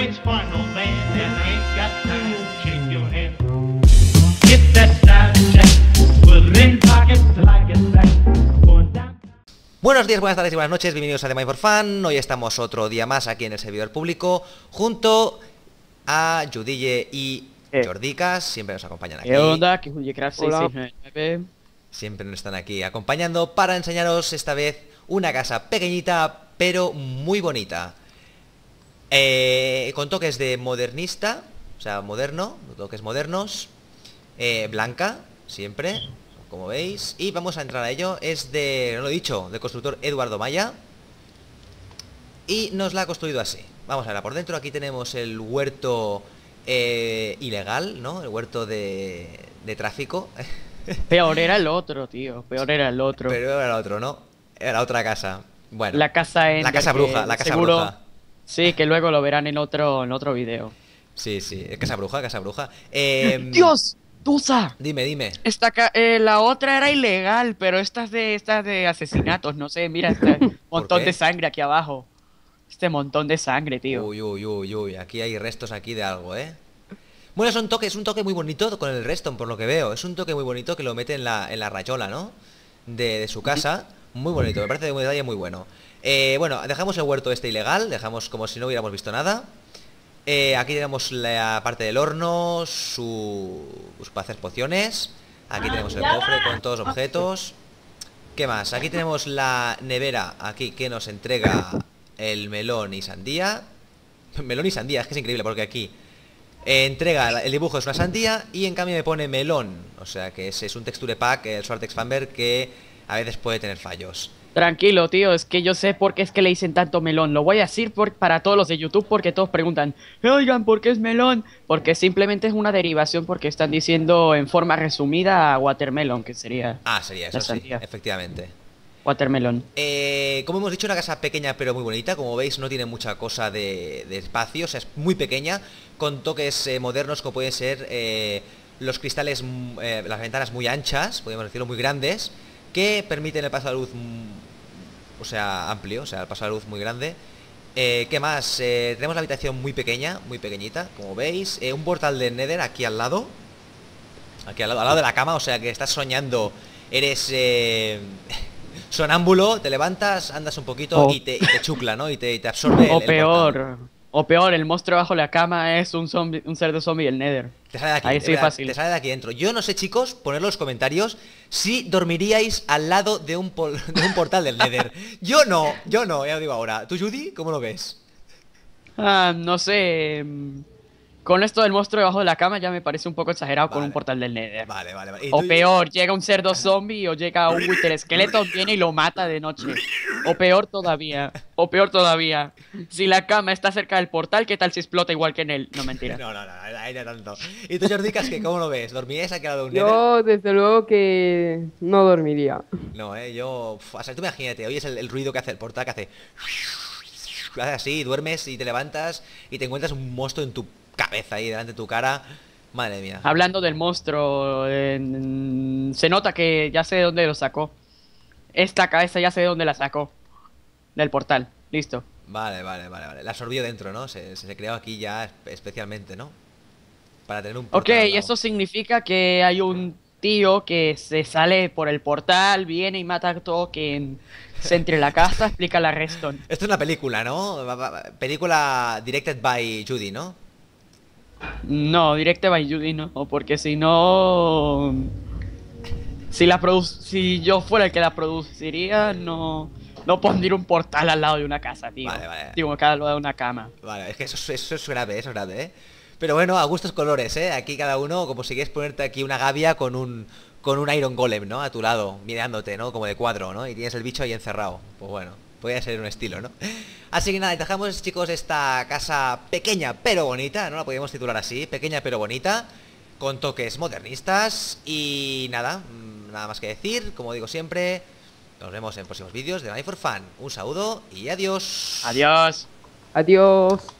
waits for no man and ain't got time to shake your hand. Get that style check, put it in pockets till I get back. Going down. Buenos días, buenas tardes y buenas noches, bienvenidos a The Mind for Fun. Hoy estamos otro día más aquí en el servidor público junto a Judille y Eh. Jordicas, siempre nos acompañan aquí. ¿Qué onda? Que Jullecraft Hola. 6699. Siempre nos están aquí acompañando para enseñaros esta vez una casa pequeñita pero muy bonita. Eh, con toques de modernista, o sea, moderno, toques modernos. eh, blanca, siempre, como veis. Y vamos a entrar a ello. Es de, no lo he dicho, del constructor Eduardo Maya. Y nos la ha construido así. Vamos a verla por dentro. Aquí tenemos el huerto eh, ilegal, ¿no? El huerto de, de tráfico. Peor era el otro, tío. Peor era el otro. Pero era el otro, ¿no? Era otra casa. Bueno, la casa en la casa bruja, la casa seguro, bruja. Sí, que luego lo verán en otro, en otro video. Sí, sí, casa bruja, casa bruja. Em, ¡Dios! ¡Tusa! Dime, dime. Esta eh, la otra era ilegal, pero esta es de, esta es de asesinatos, no sé, mira este montón qué? de sangre aquí abajo. Este montón de sangre, tío. Uy, uy, uy, uy, aquí hay restos aquí de algo, ¿eh? Bueno, es un toque, es un toque muy bonito con el Reston, por lo que veo. Es un toque muy bonito que lo mete en la, en la rayola, ¿no? De, de su casa. Muy bonito, me parece de un detalle muy bueno. Eh, bueno, dejamos el huerto este ilegal, dejamos como si no hubiéramos visto nada. Eh, aquí tenemos la parte del horno, su, su- para hacer pociones. Aquí tenemos el cofre con todos los objetos. ¿Qué más? Aquí tenemos la nevera, aquí que nos entrega el melón y sandía. Melón y sandía, es que es increíble porque aquí eh, entrega el dibujo es una sandía y en cambio me pone melón. O sea que ese es un texture pack, el Sword Expander, que a veces puede tener fallos. Tranquilo, tío, es que yo sé por qué es que le dicen tanto melón. Lo voy a decir por- para todos los de YouTube porque todos preguntan, oigan, ¿por qué es melón? Porque simplemente es una derivación porque están diciendo en forma resumida watermelon, que sería Ah, sería eso, sí, efectivamente. watermelon. Eh, como hemos dicho, una casa pequeña pero muy bonita. Como veis, no tiene mucha cosa de, de espacio, o sea, es muy pequeña, con toques eh, modernos como pueden ser eh, los cristales, mm, eh, las ventanas muy anchas, podemos decirlo, muy grandes, que permiten el paso de luz, mm, o sea, amplio, o sea, el paso de luz muy grande. Eh, ¿Qué más? Eh, tenemos la habitación muy pequeña, muy pequeñita, como veis. Eh, un portal de Nether aquí al lado. Aquí al lado, al lado de la cama, o sea que estás soñando, eres eh, sonámbulo, te levantas, andas un poquito y, te, y te chucla, ¿no? Y te, y te absorbe. el- O el peor, o peor, el monstruo bajo la cama es un zombie, un cerdo zombie del Nether. Te sale de aquí, Ahí de sí, verdad, fácil. Te sale de aquí dentro. Yo no sé, chicos, poner los comentarios si dormiríais al lado de un, pol- de un portal del Nether. Yo no, yo no, ya lo digo ahora. ¿Tú, Judy, cómo lo ves? Ah, no sé. Con esto del monstruo debajo de la cama ya me parece un poco exagerado con Vale. un portal del Nether. Vale, vale, vale. ¿Y O peor, llega un cerdo zombie o llega un Wither esqueleto, viene y lo mata de noche. O peor todavía, o peor todavía. Si la cama está cerca del portal, ¿qué tal si explota igual que en él? No, mentira. No, no, no, ahí no tanto. ¿Y tú, Jordicas, que cómo lo ves? ¿Dormiríais aquí al lado de un Nether? Yo, desde luego que no dormiría. No, eh, yo. o sea, tú imagínate, oyes el, el ruido que hace el portal que hace. Hace así, duermes y te levantas y te encuentras un monstruo en tu cabeza ahí delante de tu cara. Madre mía. Hablando del monstruo, se nota que ya sé de dónde lo sacó. Esta cabeza ya sé de dónde la sacó. Del portal, listo. Vale, vale, vale, vale. La absorbió dentro, ¿no? Se, se, se creó aquí ya espe- especialmente, ¿no? Para tener un Ok, portal al lado. eso significa que hay un tío que se sale por el portal, viene y mata a todo quien se entre la casa, explica la Reston. Esto es una película, ¿no? Película directed by Judy, ¿no? No, directa by Judy no, porque si no... Si, la produ- si yo fuera el que la produciría, no, no pondría un portal al lado de una casa, tío. Vale, vale. Digo, al lado de una cama. Vale, es que eso, es- eso es grave, eso es grave, ¿eh? Pero bueno, a gustos colores, ¿eh? Aquí cada uno, como si quieres ponerte aquí una gavia con un con un Iron Golem, ¿no? A tu lado, mirándote, ¿no? Como de cuadro, ¿no? Y tienes el bicho ahí encerrado. Pues bueno, podría ser un estilo, ¿no? Así que nada, dejamos, chicos, esta casa pequeña pero bonita, ¿no? La podríamos titular así, pequeña pero bonita, con toques modernistas y nada, mm, nada más que decir, como digo siempre, nos vemos en próximos vídeos de Night for Fun. Un saludo y adiós. Adiós. Adiós.